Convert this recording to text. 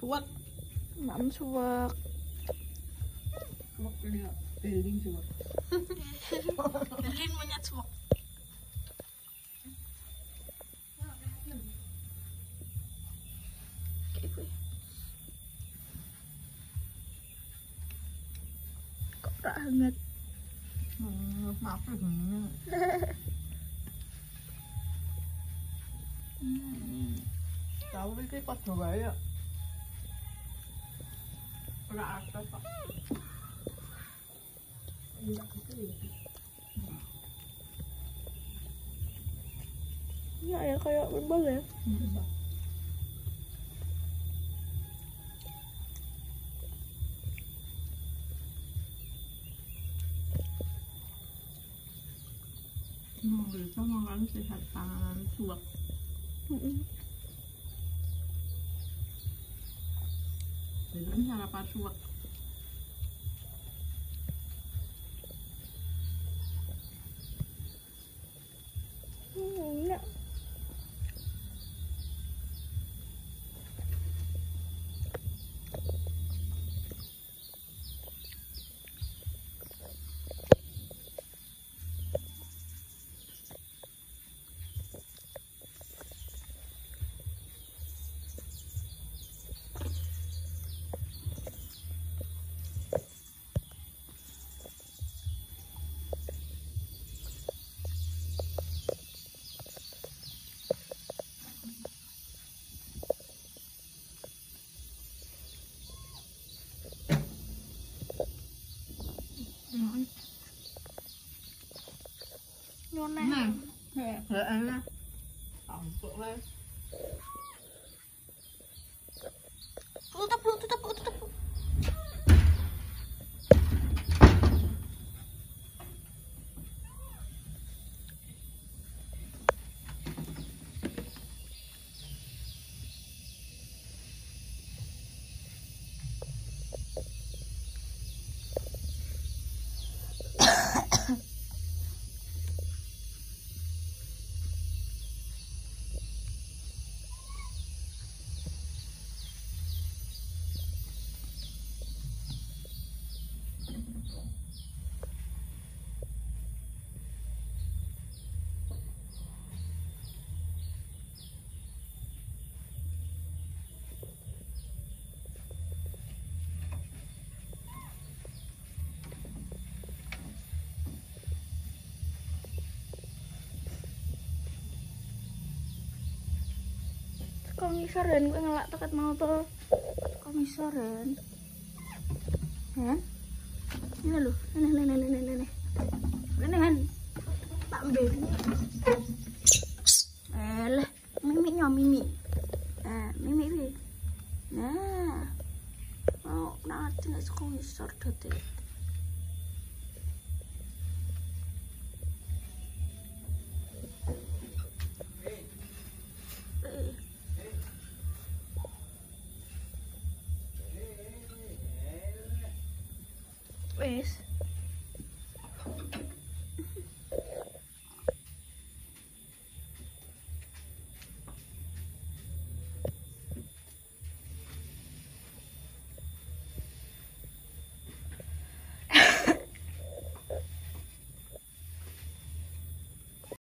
suwak mắm suwak suwak dia beling suwak beling monyet suwak banget. Hmm, maaf. Tahu iki padha wae ya. Ora ada kok. Enggak gitu ya. Ya ya kayak bebal ya. Mau bisa makan sehat panganan suwak. Belum sarapan suwak. Nah. Ampuk lah. Tutup tutup tutup dan gue ngelak tekat mau tuh. Kok ngisor dan? Ini lo, ini ini ini ini ini. Ini kan. Tak ambil. Eh, mimi nyo mimi. Eh, mimi bi. Nah. Oh, nanti nggak suka ngisor deh. pues